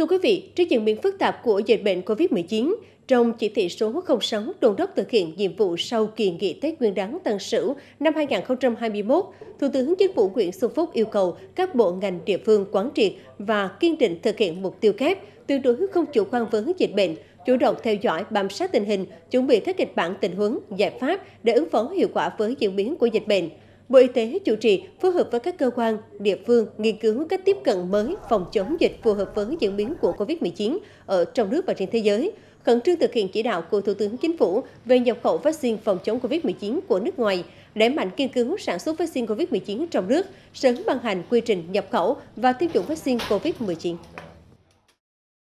Thưa quý vị, trước diễn biến phức tạp của dịch bệnh COVID-19, trong chỉ thị số 06 đôn đốc thực hiện nhiệm vụ sau kỳ nghỉ Tết Nguyên đán Tân Sửu năm 2021, Thủ tướng Chính phủ Nguyễn Xuân Phúc yêu cầu các bộ ngành địa phương quán triệt và kiên định thực hiện mục tiêu kép, tuyệt đối không chủ quan với dịch bệnh, chủ động theo dõi, bám sát tình hình, chuẩn bị các kịch bản tình huống, giải pháp để ứng phó hiệu quả với diễn biến của dịch bệnh. Bộ Y tế chủ trì phối hợp với các cơ quan, địa phương nghiên cứu cách tiếp cận mới phòng chống dịch phù hợp với diễn biến của COVID-19 ở trong nước và trên thế giới, khẩn trương thực hiện chỉ đạo của Thủ tướng Chính phủ về nhập khẩu vaccine phòng chống COVID-19 của nước ngoài, đẩy mạnh nghiên cứu sản xuất vaccine COVID-19 trong nước, sớm ban hành quy trình nhập khẩu và tiêm chủng vaccine COVID-19.